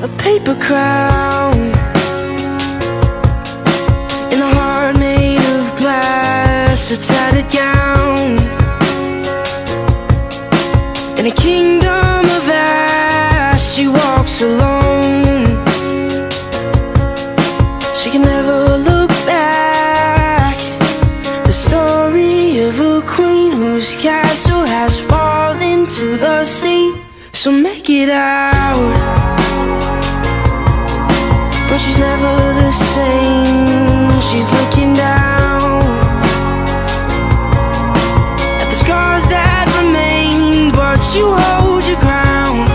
a paper crown In a heart made of glass, a tattered gown In a kingdom of ash, she walks alone. She can never look back. The story of a queen whose castle has fallen to the sea. So make it out she's never the same. She's looking down At the scars that remain But you hold your ground.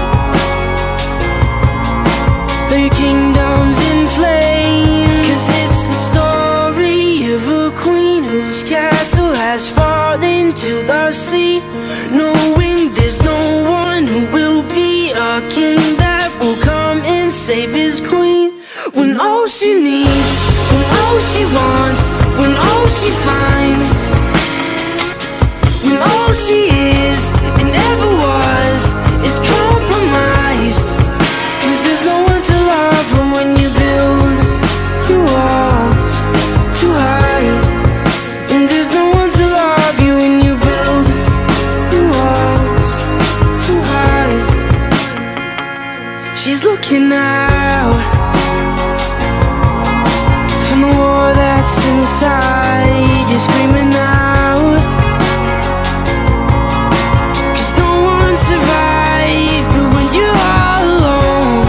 Though your kingdom's in flames Cause it's the story of a queen Whose castle has fallen to the sea. Knowing there's no one who will be a king That will come and save his queen she needs, when all she wants, when all she finds When all she is and ever was is compromised. Cause there's no one to love her when you build your walls too high. And there's no one to love you when you build your walls too high. She's looking out inside You're screaming out. Cause no one survived But when you're alone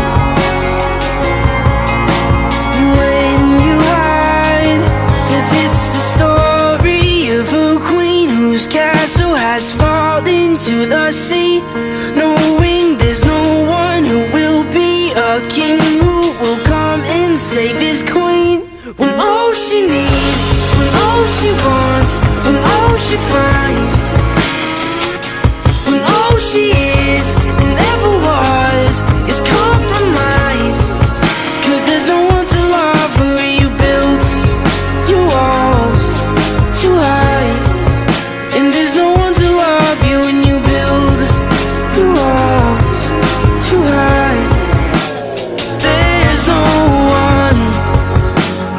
You it's the story of a queen Whose castle has fallen to the sea. Knowing there's no one who will be a king Who will come and save his queen when all she needs, when all she wants, when all she finds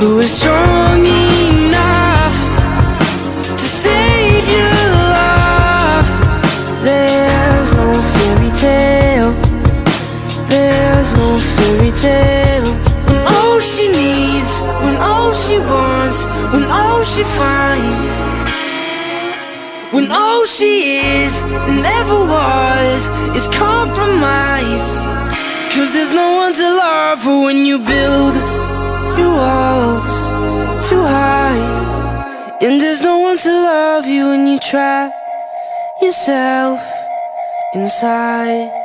who is strong enough to save your love. There's no fairy tale, there's no fairy tale. When all she needs, when all she wants, when all she finds, when all she is and ever was is compromised. Cause there's no one to love her when you build walls too high. And there's no one to love you when you trap yourself inside